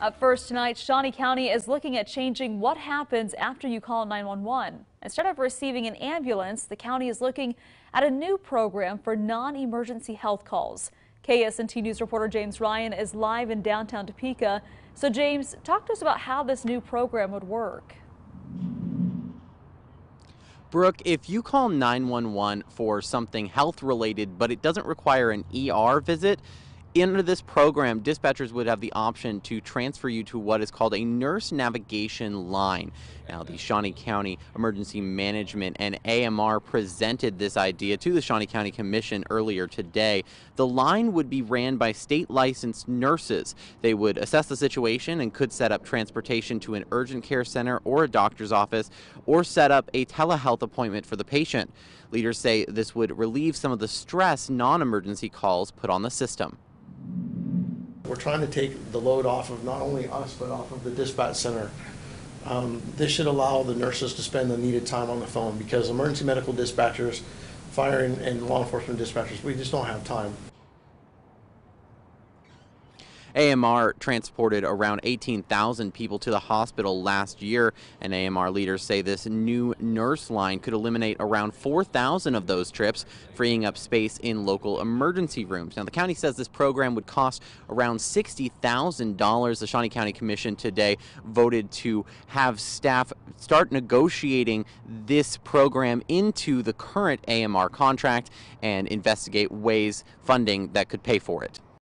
Up first tonight, Shawnee County is looking at changing what happens after you call 911. Instead of receiving an ambulance, the county is looking at a new program for non-emergency health calls. KSNT News reporter James Ryan is live in downtown Topeka. So James, talk to us about how this new program would work. Brooke, if you call 911 for something health related, but it doesn't require an ER visit, under this program, dispatchers would have the option to transfer you to what is called a nurse navigation line. Now, the Shawnee County Emergency Management and AMR presented this idea to the Shawnee County Commission earlier today. The line would be ran by state licensed nurses. They would assess the situation and could set up transportation to an urgent care center or a doctor's office or set up a telehealth appointment for the patient. Leaders say this would relieve some of the stress non emergency calls put on the system. We're trying to take the load off of not only us, but off of the dispatch center. Um, This should allow the nurses to spend the needed time on the phone because emergency medical dispatchers, fire and- and law enforcement dispatchers, we just don't have time. AMR transported around 18,000 people to the hospital last year, and AMR leaders say this new nurse line could eliminate around 4,000 of those trips, freeing up space in local emergency rooms. Now, the county says this program would cost around $60,000. The Shawnee County Commission today voted to have staff start negotiating this program into the current AMR contract and investigate ways funding that could pay for it.